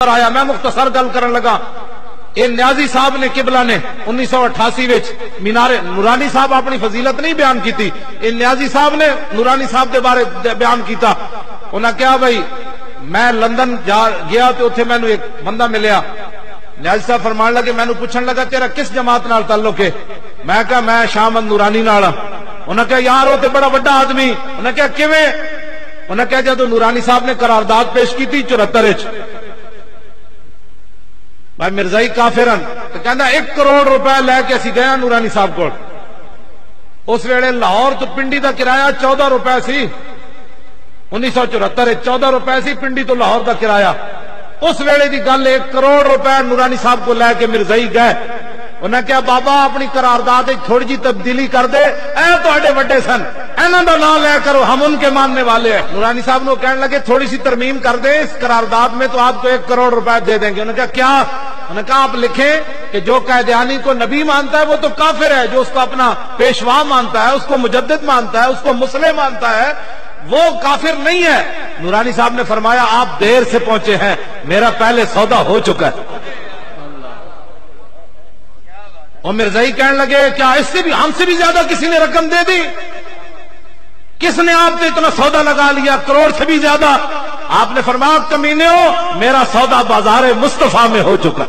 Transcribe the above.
पर आया। मैं मुख्तसर गल कर लगा। ए न्याजी साहब ने किबला ने उन्नीस सौ अठासी मीनारे नूरानी साहब अपनी फजीलत नहीं बयान की ये न्याजी साहब ने नूरानी साहब के बारे बयान किया उन्हें कहा, भाई, मैं लंदन जा गया तो उसे मैं एक बंदा मिलया न्याजी साहब फरमान लगे मैं पूछन लगा, तेरा किस जमात नाल ताल्लुक है? मैं क्या मैं शाम नूरानी नाल उन्हें कहा, यार, वो बड़ा व्डा आदमी। उन्हें कहा कि उन्हें कहा जो नूरानी साहब ने करारदाद पेश की चौहत्तर भाई मिर्जाई काफिर तो कहना एक करोड़ रुपए लैके असी गए तो तो नूरानी साहब को उस वे लाहौर तो पिंडी का किराया चौदह रुपए से। उन्नीस सौ चौहत्तर चौदह रुपए से, पिंडी तो लाहौर का किराया। उस वे की गल एक करोड़ रुपए नूरानी साहब को लैके मिर्जाई गए। उन्हें क्या बाबा, अपनी करारदाद थोड़ी जी तब्दीली कर दे। तो वे सन। इन्हों का ना लिया करो, हम उनके मानने वाले हैं। नूरानी साहब नो कहने लगे थोड़ी सी तरमीम कर दे, इस करारदाद में तो आपको एक करोड़ रुपए दे देंगे। उन्होंने कहा, क्या? उन्होंने कहा, आप लिखें कि जो कायदानी को नबी मानता है, वो तो काफिर है, जो उसको अपना पेशवा मानता है, उसको मुजद मानता है, उसको मुसले मानता है, वो काफिर नहीं है। नूरानी साहब ने फरमाया, आप देर से पहुँचे हैं, मेरा पहले सौदा हो चुका है। और मिर्जाई कहने लगे, क्या इससे भी, हमसे भी ज़्यादा किसी ने रकम दे दी? किसने आपने इतना सौदा लगा लिया, करोड़ से भी ज़्यादा, आपने फरमाया, कमीने हो, मेरा सौदा बाज़ार मुस्तफ़ा में हो चुका